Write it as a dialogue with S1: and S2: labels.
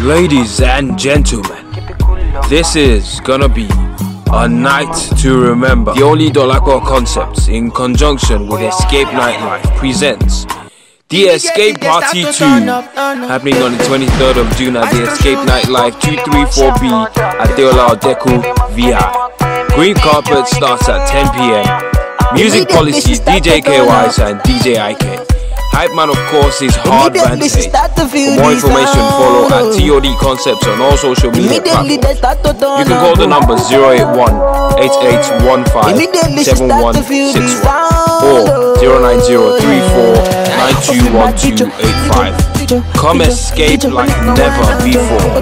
S1: Ladies and gentlemen, this is gonna be a night to remember. The only Dolapo concepts in conjunction with Escape Nightlife presents the Escape Party 2 happening on the 23rd of June at the Escape Nightlife 234B at Adeola Odeku VI. Green carpet starts at 10 pm. Music policy DJ KYs and DJ IK. Hype man, of course, is Hard Bante. Eh? For more information, follow at TOD Concepts on all social media platforms. You can call the number 081 8815 7161 or 09034921285. Come escape like never before.